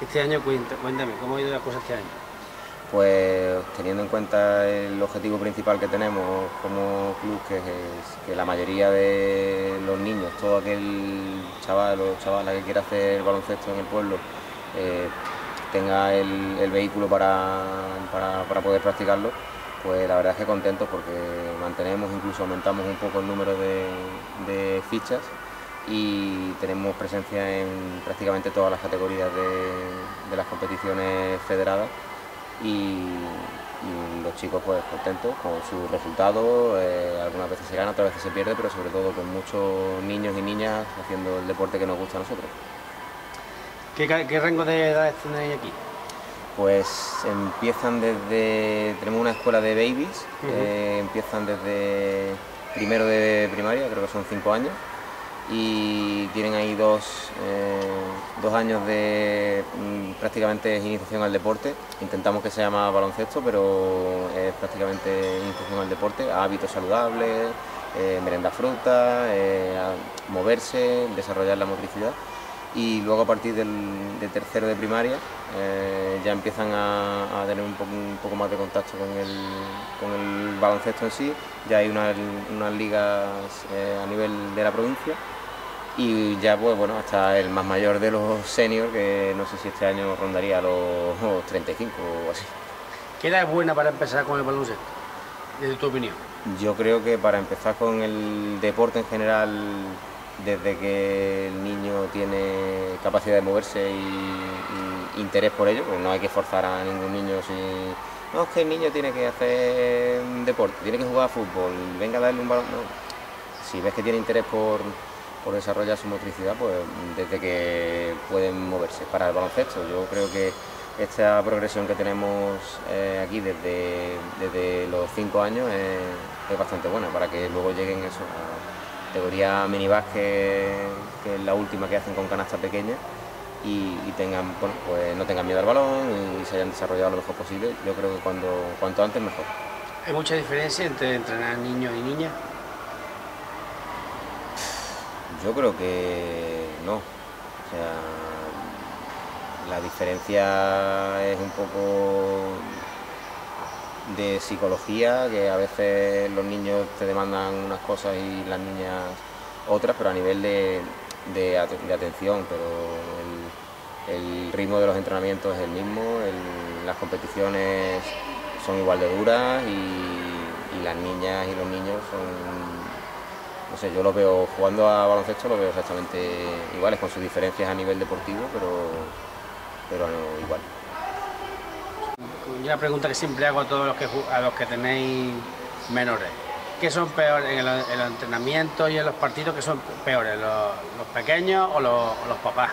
Este año, cuéntame, ¿cómo ha ido la cosa este año? Pues teniendo en cuenta el objetivo principal que tenemos como club, que es que la mayoría de los niños, todo aquel chaval o chavala que quiera hacer baloncesto en el pueblo, eh, tenga el, vehículo para, poder practicarlo, pues la verdad es que contentos porque mantenemos, incluso aumentamos un poco el número de fichas y tenemos presencia en prácticamente todas las categorías de, las competiciones federadas y, los chicos pues contentos con sus resultados, eh, algunas veces se gana, otras veces se pierde, pero sobre todo con muchos niños y niñas haciendo el deporte que nos gusta a nosotros. ¿Qué, rango de edades tenéis aquí? Pues empiezan desde, tenemos una escuela de babies, eh, empiezan desde primero de primaria, creo que son cinco años, y tienen ahí dos, eh, años de mm, prácticamente iniciación al deporte. Intentamos que sea más baloncesto, pero es prácticamente iniciación al deporte, a hábitos saludables, eh, merenda fruta, eh, moverse, desarrollar la motricidad. Y luego a partir del, de tercero de primaria ya empiezan a, tener un poco, más de contacto con el, baloncesto en sí. Ya hay unas ligas a nivel de la provincia y ya pues bueno, hasta el más mayor de los seniors, que no sé si este año rondaría los 35 o así. ¿Qué edad es buena para empezar con el baloncesto, desde tu opinión? Yo creo que para empezar con el deporte en general, desde que el niño tiene capacidad de moverse y, interés por ello, pues no hay que forzar a ningún niño si... No, es que el niño tiene que hacer deporte, tiene que jugar a fútbol, venga a darle un balón. No. Si ves que tiene interés por, por desarrollar su motricidad pues desde que pueden moverse. Para el baloncesto yo creo que esta progresión que tenemos eh, aquí desde, desde, los 5 años es, bastante buena para que luego lleguen eso a categoría minibásquet, que es la última que hacen con canasta pequeña y, tengan, bueno, pues no tengan miedo al balón y, se hayan desarrollado lo mejor posible. Yo creo que cuando, cuanto antes mejor. ¿Hay mucha diferencia entre entrenar niños y niñas? Yo creo que no. O sea, la diferencia es un poco de psicología, que a veces los niños te demandan unas cosas y las niñas otras, pero a nivel de, atención, pero el, ritmo de los entrenamientos es el mismo, las competiciones son igual de duras y las niñas y los niños son no sé, yo lo veo jugando a baloncesto, lo veo exactamente iguales, con sus diferencias a nivel deportivo, pero, pero igual. Una pregunta que siempre hago a todos los que, a los que tenéis menores. ¿Qué son peores en el, entrenamiento y en los partidos? ¿Qué son peores, los, pequeños o los, papás?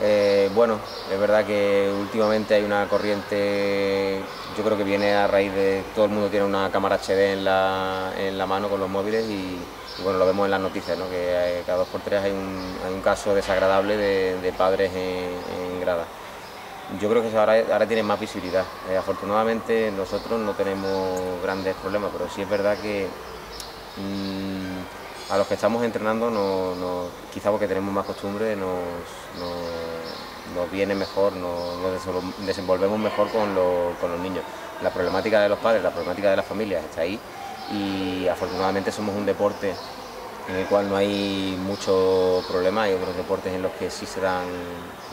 Eh, bueno, es verdad que últimamente hay una corriente yo creo que viene a raíz de todo el mundo tiene una cámara HD en la, en la mano con los móviles y, bueno, lo vemos en las noticias, ¿no? que cada dos por tres hay un, caso desagradable de, padres en, grada. Yo creo que ahora, ahora tiene más visibilidad. Eh, afortunadamente nosotros no tenemos grandes problemas, pero sí es verdad que mm, a los que estamos entrenando, no, quizá porque tenemos más costumbre, nos nos viene mejor, nos, desenvolvemos mejor con, los niños. La problemática de los padres, la problemática de las familias está ahí y afortunadamente somos un deporte en el cual no hay mucho problema, hay otros deportes en los que sí se dan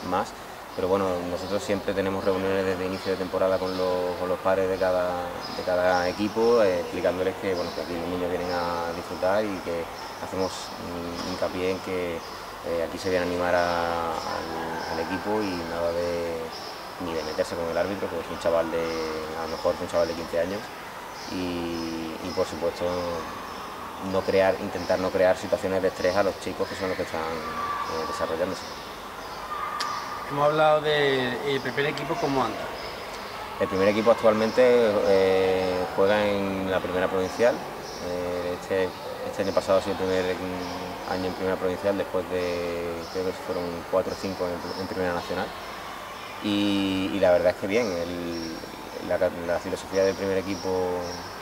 más, pero bueno, nosotros siempre tenemos reuniones desde inicio de temporada con los, padres de cada, de cada equipo, eh, explicándoles que, bueno, que aquí los niños vienen a disfrutar y que hacemos hincapié en que eh, aquí se viene a animar al, equipo y nada de ni de meterse con el árbitro, porque es un chaval de, a lo mejor es un chaval de 15 años y, por supuesto no crear, intentar no crear situaciones de estrés a los chicos que son los que están eh, desarrollándose. Hemos hablado del primer equipo, ¿cómo anda? El primer equipo actualmente eh, juega en la primera provincial. este, este año pasado ha sido el primer año en Primera Provincial después de, creo que fueron cuatro o cinco en, Primera Nacional. Y, la verdad es que bien, la, filosofía del primer equipo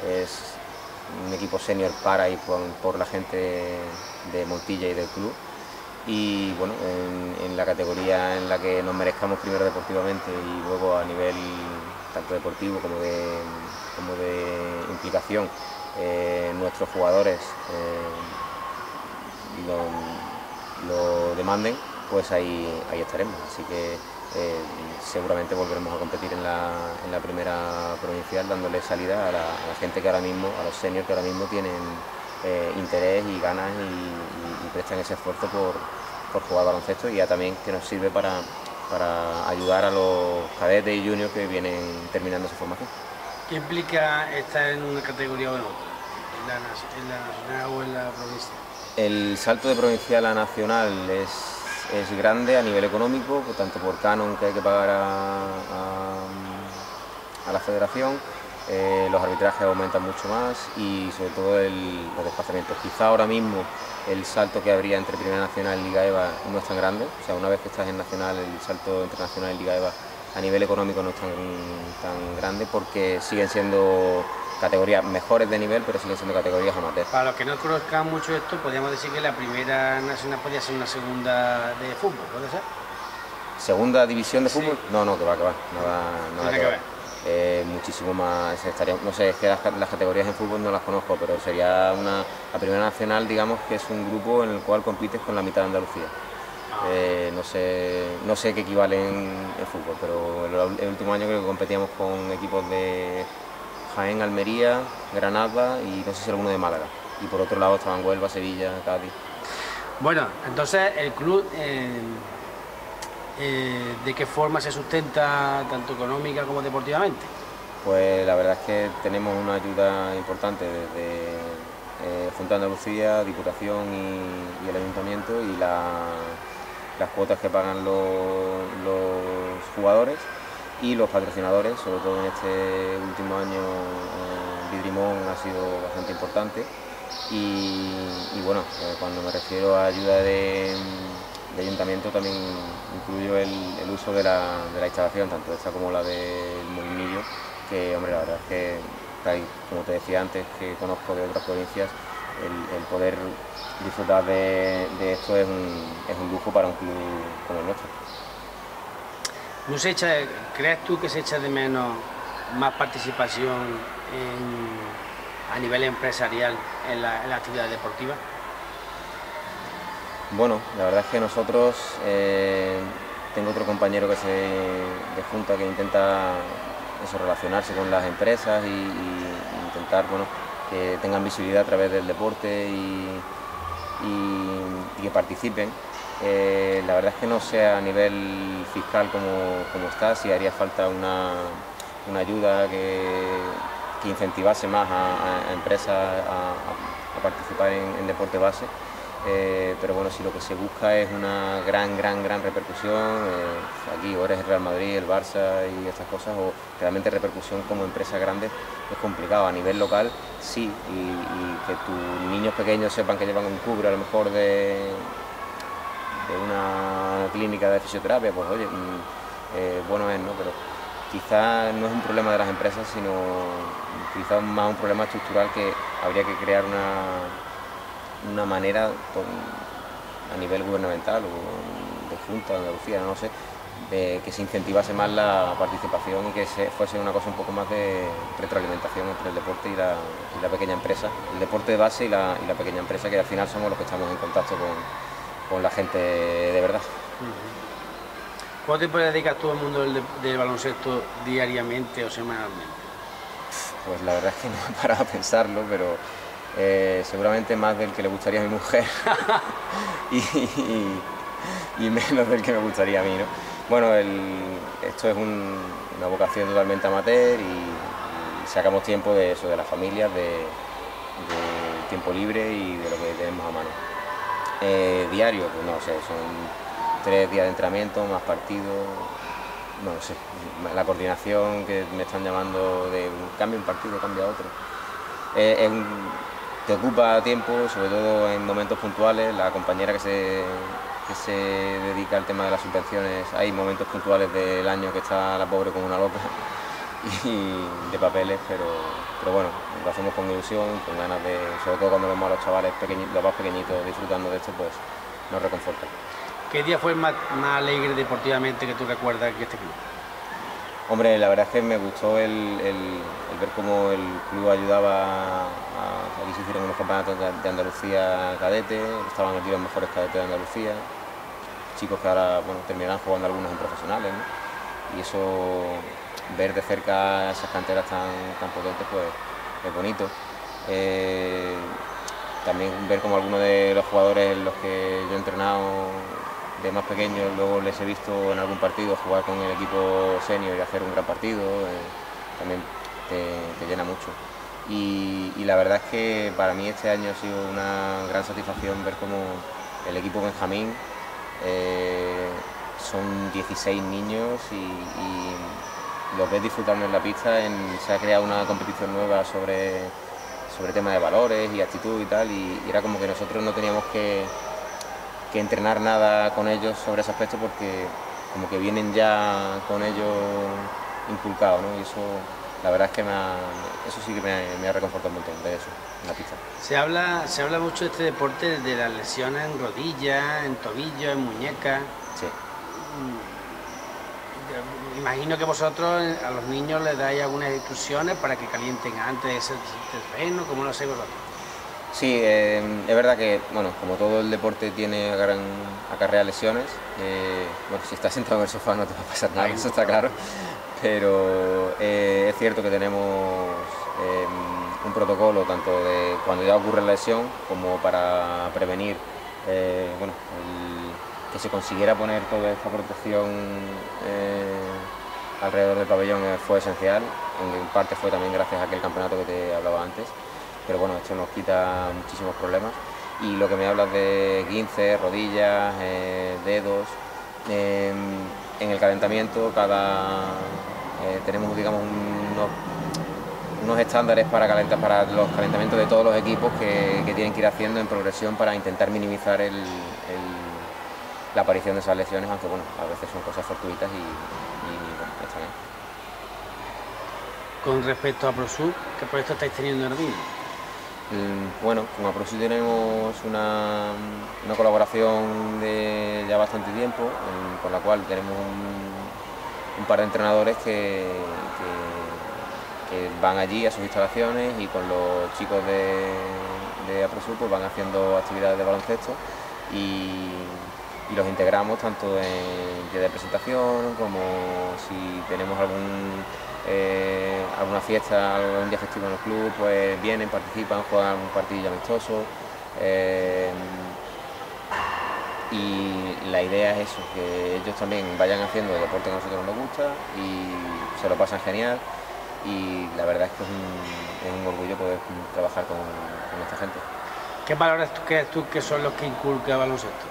es un equipo senior para y por, la gente de Montilla y del club. Y bueno, en, la categoría en la que nos merezcamos primero deportivamente y luego a nivel tanto deportivo como de, como de implicación, eh, nuestros jugadores eh, lo, demanden, pues ahí, ahí estaremos. Así que eh, seguramente volveremos a competir en la, primera provincial dándole salida a la, gente que ahora mismo, a los seniors que ahora mismo tienen interés y ganas y prestan ese esfuerzo por, por jugar baloncesto y ya también que nos sirve para, para ayudar a los cadetes y juniors que vienen terminando su formación. ¿Qué implica estar en una categoría o en otra? ¿En la, nacional o en la provincia? El salto de provincial a nacional es, es grande a nivel económico, tanto por canon que hay que pagar a, a, la federación, eh, los arbitrajes aumentan mucho más y sobre todo los desplazamientos. Quizá ahora mismo el salto que habría entre Primera Nacional y Liga EVA no es tan grande, o sea, una vez que estás en Nacional, el salto entre Nacional y Liga EVA a nivel económico no es tan, tan grande porque siguen siendo categorías mejores de nivel, pero siguen siendo categorías amateur. Para los que no conozcan mucho esto, podríamos decir que la Primera Nacional podría ser una segunda de fútbol, ¿puede ser? ¿Segunda división de fútbol? No, no, que va, que va, nada, que, ver. Eh, muchísimo más, estaría, no sé, es que las, categorías en fútbol no las conozco, pero sería una, la primera nacional, digamos que es un grupo en el cual compites con la mitad de Andalucía. Eh, no, sé, no sé qué equivalen en fútbol, pero el, último año creo que competíamos con equipos de Jaén, Almería, Granada y no sé si alguno de Málaga. Y por otro lado estaban Huelva, Sevilla, Cádiz. Bueno, entonces el club... Eh, eh, ¿de qué forma se sustenta tanto económica como deportivamente? Pues la verdad es que tenemos una ayuda importante desde eh, Junta de Andalucía, Diputación y, el Ayuntamiento y las cuotas que pagan los, jugadores y los patrocinadores, sobre todo en este último año eh, Vidrimón ha sido bastante importante y, bueno, eh, cuando me refiero a ayuda de de ayuntamiento también incluyo el, uso de la, instalación, tanto esta como la del molinillo, que hombre, la verdad es que, como te decía antes, que conozco de otras provincias, el, poder disfrutar de, esto es un, lujo para un club como el nuestro. ¿No se echa, ¿Crees tú que se echa de menos más participación a nivel empresarial en la actividad deportiva? Bueno, la verdad es que nosotros, eh, tengo otro compañero que se de junta que intenta eso, relacionarse con las empresas y, intentar bueno, que tengan visibilidad a través del deporte y, que participen. Eh, la verdad es que no sé a nivel fiscal como, está, si haría falta una, ayuda que, incentivase más a, empresas a, participar en deporte base. Eh, pero bueno, si lo que se busca es una gran, gran, gran repercusión, eh, aquí o eres el Real Madrid, el Barça y estas cosas, o realmente repercusión como empresa grande es complicado. A nivel local sí, y, que tus niños pequeños sepan que llevan un cubre a lo mejor de, de una clínica de fisioterapia, pues oye, mm, eh, bueno es, ¿no? Pero quizás no es un problema de las empresas, sino quizás más un problema estructural que habría que crear una una manera a nivel gubernamental o de Junta, de Andalucía, no sé, de que se incentivase más la participación y que se, fuese una cosa un poco más de retroalimentación entre el deporte y la, pequeña empresa, el deporte de base y la, pequeña empresa, que al final somos los que estamos en contacto con, la gente de verdad. ¿Cuánto tiempo dedicas todo el mundo del, baloncesto diariamente o semanalmente? Pues la verdad es que no he parado a pensarlo, pero eh, seguramente más del que le gustaría a mi mujer y, menos del que me gustaría a mí. ¿no? Bueno, esto es una vocación totalmente amateur y, sacamos tiempo de eso, de las familias, de, tiempo libre y de lo que tenemos a mano. Eh, diario, pues no sé, son tres días de entrenamiento, más partidos, no sé, la coordinación que me están llamando de un cambio un partido, cambia otro. Eh, te ocupa tiempo, sobre todo en momentos puntuales. La compañera que se, se dedica al tema de las subvenciones, hay momentos puntuales del año que está la pobre como una loca y de papeles, pero, pero bueno, lo hacemos con ilusión, con ganas de, sobre todo cuando vemos a los chavales pequeñitos, los más pequeñitos disfrutando de esto, pues nos reconforta. ¿Qué día fue más, más alegre deportivamente que tú recuerdas que este club? Hombre, la verdad es que me gustó el, ver cómo el club ayudaba a, aquí se hicieron unos campeonatos de, Andalucía cadete, estaban aquí los mejores cadetes de Andalucía, chicos que ahora bueno, terminarán jugando algunos en profesionales, y eso, ver de cerca esas canteras tan, tan potentes, pues es bonito. Eh, también ver como algunos de los jugadores los que yo he entrenado de más pequeños, luego les he visto en algún partido jugar con el equipo senior y hacer un gran partido, eh, también te, llena mucho. Y, la verdad es que para mí este año ha sido una gran satisfacción ver cómo el equipo Benjamín eh, son 16 niños y, los ves disfrutando en la pista, se ha creado una competición nueva sobre, sobre tema de valores y actitud y tal, y era como que nosotros no teníamos que que entrenar nada con ellos sobre ese aspecto porque como que vienen ya con ellos inculcados, ¿no? Y eso, la verdad es que me eso sí que me, ha reconfortado un montón de eso, en la pista. Se habla, se habla mucho de este deporte, de las lesiones en rodillas, en tobillo, en muñeca. Sí. Mm, imagino que vosotros a los niños les dais algunas instrucciones para que calienten antes ese terreno, como lo hacéis vosotros. Sí, eh, es verdad que, bueno, como todo el deporte tiene gran acarrea lesiones, eh, bueno, si estás sentado en el sofá no te va a pasar nada, eso está claro, pero eh, es cierto que tenemos un protocolo tanto de cuando ya ocurre la lesión como para prevenir, bueno, que se consiguiera poner toda esta protección alrededor del pabellón fue esencial, en parte fue también gracias a aquel campeonato que te hablaba antes pero bueno, esto nos quita muchísimos problemas. Y lo que me hablas de 15, rodillas, eh, dedos, em, en el calentamiento cada eh, tenemos digamos unos, estándares para calentar para los calentamientos de todos los equipos que, tienen que ir haciendo en progresión para intentar minimizar la aparición de esas lesiones, aunque bueno, a veces son cosas fortuitas y, bueno, está bien. Con respecto a ProSub, ¿qué proyecto estáis teniendo en Ardín? Mm, bueno, con APROSI tenemos una, colaboración de ya bastante tiempo, con la cual tenemos un, par de entrenadores que, van allí a sus instalaciones y con los chicos de, de pues van haciendo actividades de baloncesto y, los integramos tanto en día de presentación como si tenemos algún eh, alguna fiesta, algún día festivo en el club, pues vienen, participan, juegan un partido amistoso. Eh, y la idea es eso, que ellos también vayan haciendo el deporte que a nosotros nos gusta y se lo pasan genial y la verdad es que es un, orgullo poder trabajar con, esta gente. ¿Qué valores tú crees tú que son los que inculca baloncesto?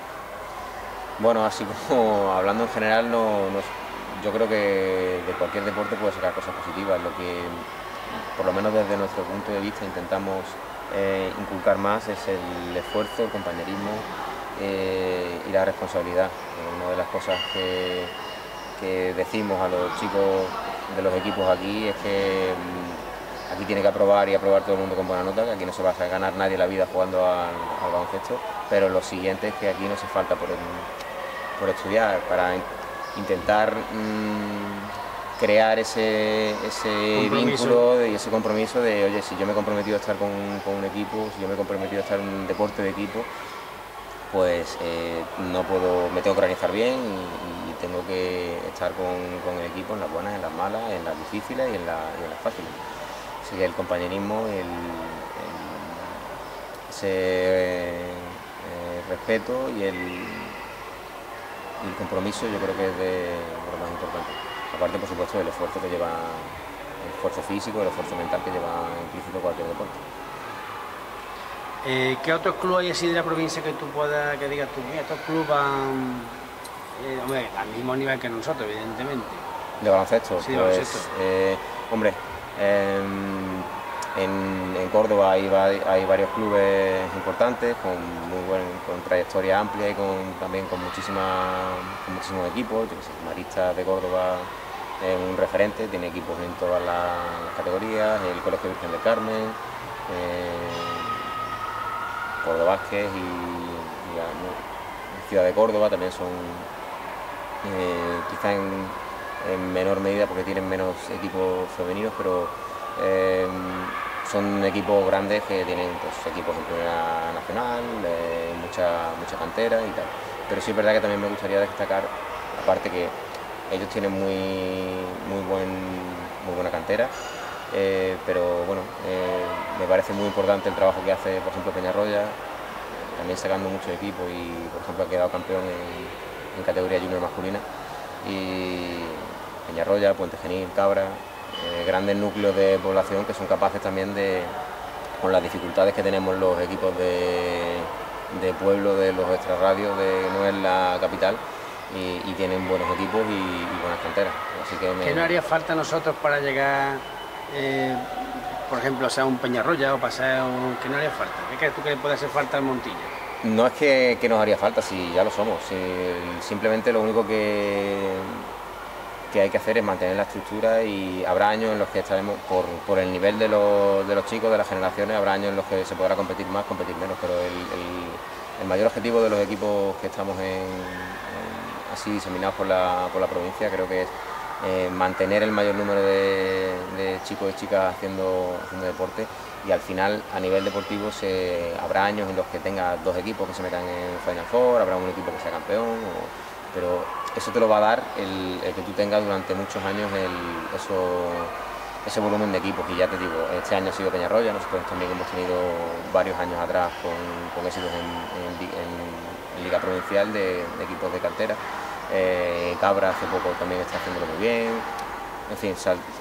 Bueno, así como hablando en general, no, yo creo que de cualquier deporte puede sacar cosas positivas. Lo que, por lo menos desde nuestro punto de vista, intentamos eh, inculcar más es el esfuerzo, el compañerismo eh, y la responsabilidad. una de las cosas que, decimos a los chicos de los equipos aquí es que mm, aquí tiene que aprobar y aprobar todo el mundo con buena nota, que aquí no se va a ganar nadie la vida jugando al, baloncesto, pero lo siguiente es que aquí no se falta por, por estudiar, para intentar mm, crear ese, vínculo y ese compromiso de, oye, si yo me he comprometido a estar con, un equipo, si yo me he comprometido a estar en un deporte de equipo, pues eh, no puedo, me tengo que organizar bien y, tengo que estar con, el equipo en las buenas, en las malas, en las difíciles y en, las fáciles. Así que el compañerismo, el, ese eh, respeto y el, y el compromiso yo creo que es de, lo más importante. Aparte, por supuesto, del esfuerzo que lleva, el esfuerzo físico, el esfuerzo mental que lleva implícito cualquier deporte. Eh, ¿Qué otros clubes hay así de la provincia que tú puedas, que digas tú, estos clubes van eh, hombre, al mismo nivel que nosotros, evidentemente? De baloncesto. Sí, pues, baloncesto. Eh, hombre, em, en, Córdoba hay, varios clubes importantes con muy buen, con trayectoria amplia y con, también con, muchísima, muchísimos equipos. Marista de Córdoba es un referente, tiene equipos en todas las categorías, el Colegio Virgen de Carmen, eh, Córdoba Vázquez y, Ciudad de Córdoba, también son eh, quizá en, menor medida porque tienen menos equipos femeninos, pero eh, son equipos grandes que tienen pues, equipos en primera nacional, mucha, mucha cantera y tal. Pero sí es verdad que también me gustaría destacar, aparte que ellos tienen muy, muy, buen, muy buena cantera, eh, pero bueno, eh, me parece muy importante el trabajo que hace, por ejemplo, Peñarroya, también sacando mucho equipo y, por ejemplo, ha quedado campeón en, categoría junior masculina. Y Peñarroya, Puente Genil, Cabra, eh, grandes núcleos de población que son capaces también de, con las dificultades que tenemos los equipos de, pueblo, de los extrarradios, de no es la capital, y, tienen buenos equipos y, buenas canteras. Así que ¿Qué no haría falta a nosotros para llegar eh, por ejemplo, sea un Peñarroya o pasar un... que no haría falta? ¿Qué crees tú que le puede hacer falta al Montilla? No es que, nos haría falta, si ya lo somos. simplemente lo único que, que hay que hacer es mantener la estructura y habrá años en los que estaremos, por, el nivel de los, chicos, de las generaciones, habrá años en los que se podrá competir más, competir menos, pero el, mayor objetivo de los equipos que estamos así diseminados por la, por la provincia creo que es eh, mantener el mayor número de, chicos y chicas haciendo, haciendo, deporte. Y al final a nivel deportivo se, habrá años en los que tenga dos equipos que se metan en Final Four, habrá un equipo que sea campeón, pero eso te lo va a dar el, que tú tengas durante muchos años ese volumen de equipos y ya te digo, este año ha sido Peñarroya, nosotros también hemos tenido varios años atrás con, éxitos en, Liga Provincial de, equipos de cartera eh, Cabra hace poco también está haciéndolo muy bien. En fin,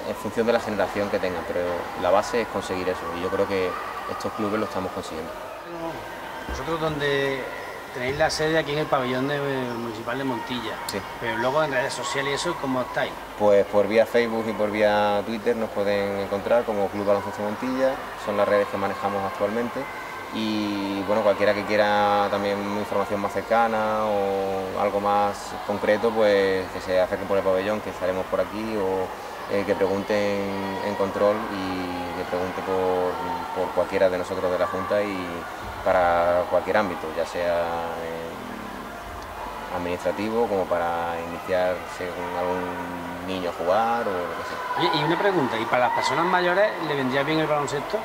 en función de la generación que tengan, pero la base es conseguir eso y yo creo que estos clubes lo estamos consiguiendo. Vosotros donde tenéis la sede aquí en el pabellón municipal de Montilla, pero luego en redes sociales y eso, ¿cómo estáis? Pues por vía Facebook y por vía Twitter nos pueden encontrar como Club Baloncesto Montilla, son las redes que manejamos actualmente. Y bueno, cualquiera que quiera también información más cercana o algo más concreto, pues que se acerquen por el pabellón, que estaremos por aquí o eh, que pregunten en control y que pregunte por, cualquiera de nosotros de la Junta y para cualquier ámbito, ya sea administrativo como para iniciarse con algún niño a jugar o lo que sea. y una pregunta, ¿y para las personas mayores le vendría bien el baloncesto?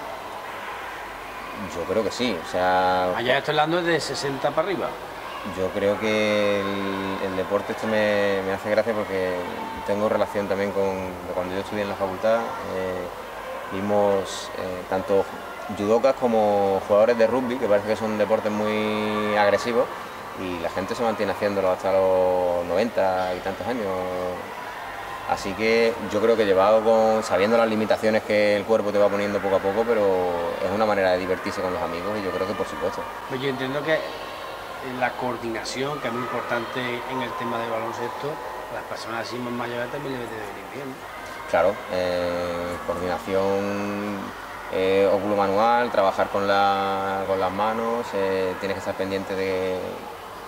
Yo creo que sí, o sea... Allá estoy hablando de 60 para arriba. Yo creo que el, deporte este me, hace gracia porque tengo relación también con cuando yo estudié en la facultad. Eh, vimos eh, tanto judocas como jugadores de rugby, que parece que son deportes muy agresivos, y la gente se mantiene haciéndolo hasta los 90 y tantos años. Así que yo creo que llevado con, sabiendo las limitaciones que el cuerpo te va poniendo poco a poco, pero es una manera de divertirse con los amigos y yo creo que por supuesto. Pues yo entiendo que la coordinación, que es muy importante en el tema del baloncesto, las personas así más mayores también les debe venir bien. Claro, eh, coordinación eh, óculo manual, trabajar con, con las manos, eh, tienes que estar pendiente de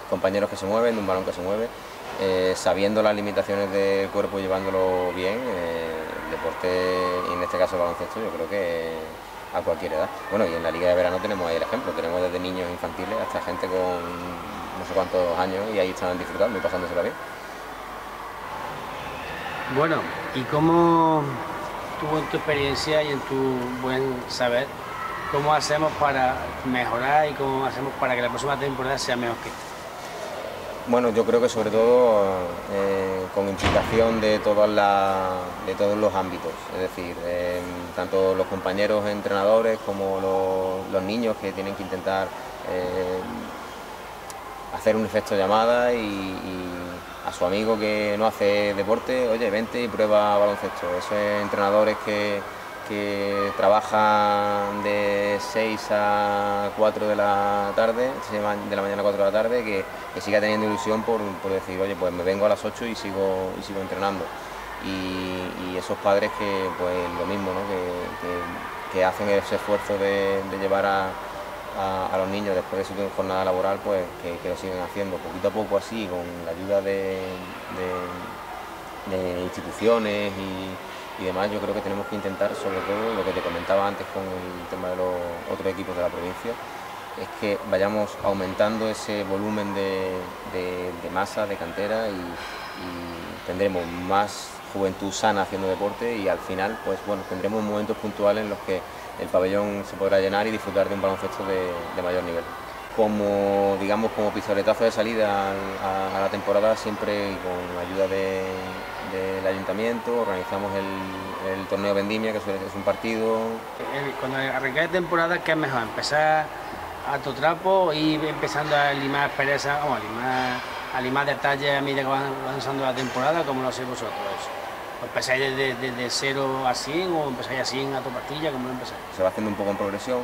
compañeros que se mueven, de un balón que se mueve. Eh, sabiendo las limitaciones del cuerpo y llevándolo bien, eh, el deporte, y en este caso el baloncesto, yo creo que a cualquier edad. Bueno, y en la Liga de Verano tenemos ahí el ejemplo, tenemos desde niños infantiles hasta gente con no sé cuántos años y ahí están disfrutando y pasándosela bien. Bueno, ¿y cómo tú en tu experiencia y en tu buen saber, cómo hacemos para mejorar y cómo hacemos para que la próxima temporada sea mejor que esta? Bueno, yo creo que sobre todo eh, con implicación de, de todos los ámbitos, es decir, tanto los compañeros entrenadores como los, niños que tienen que intentar eh, hacer un efecto llamada y, a su amigo que no hace deporte, oye, vente y prueba baloncesto. Esos entrenadores que, que trabajan de 6 a 4 de la tarde, de la mañana a 4 de la tarde, que, siga teniendo ilusión por, decir, oye, pues me vengo a las 8 y sigo, y sigo entrenando. Y, esos padres que, pues lo mismo, ¿no? que, hacen ese esfuerzo de, llevar a, los niños después de su jornada laboral, pues que, lo siguen haciendo poquito a poco así, con la ayuda de instituciones y demás, yo creo que tenemos que intentar, sobre todo lo que te comentaba antes con el tema de los otros equipos de la provincia, es que vayamos aumentando ese volumen de, masa, de cantera y, tendremos más juventud sana haciendo deporte y al final pues bueno tendremos momentos puntuales en los que el pabellón se podrá llenar y disfrutar de un baloncesto de mayor nivel. Como digamos como pistoletazo de salida a, la temporada siempre con ayuda del ayuntamiento organizamos el, torneo Vendimia que es un partido. Cuando arranca la temporada qué es mejor empezar a tu trapo y empezando a limar pereza o a limar a limar detalles a medida que van avanzando la temporada como lo hacéis vosotros ¿Empezáis desde, desde 0 a 100 o empezáis a 100 a tu pastilla? ¿Cómo lo empezáis? Se va haciendo un poco en progresión,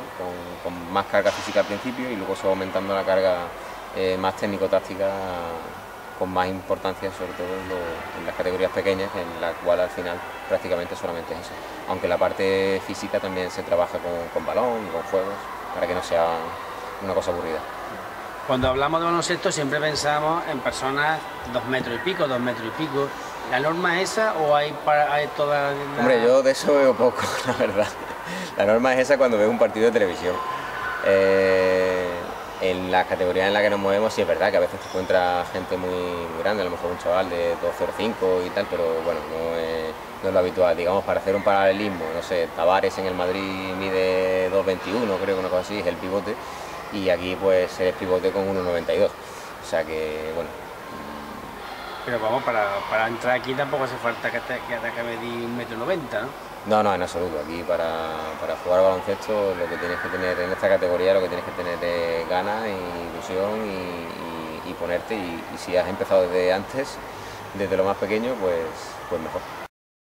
con, más carga física al principio y luego se va aumentando la carga eh, más técnico-táctica con más importancia, sobre todo en, las categorías pequeñas, en la cual al final prácticamente solamente es eso. Aunque la parte física también se trabaja con, con balón, con juegos, para que no sea una cosa aburrida. Cuando hablamos de baloncesto siempre pensamos en personas dos metros y pico, dos metros y pico, ¿La norma es esa o hay, hay toda Hombre, yo de eso veo poco, la verdad. La norma es esa cuando veo un partido de televisión. Eh, en la categoría en la que nos movemos sí es verdad que a veces te encuentras gente muy, grande, a lo mejor un chaval de 2.05 y tal, pero bueno, no es, es, lo habitual. Digamos, para hacer un paralelismo, no sé, Tavares en el Madrid mide 2.21, creo que una cosa así, es el pivote, y aquí pues eres pivote con 1.92. O sea que, bueno, pero vamos, para, entrar aquí tampoco hace falta que, te, que medir un metro noventa, ¿no? No, no, en absoluto. Aquí para, para jugar baloncesto lo que tienes que tener en esta categoría, lo que tienes que tener es ganas, ilusión y, y, ponerte. Y, y, si has empezado desde antes, desde lo más pequeño, pues, pues mejor.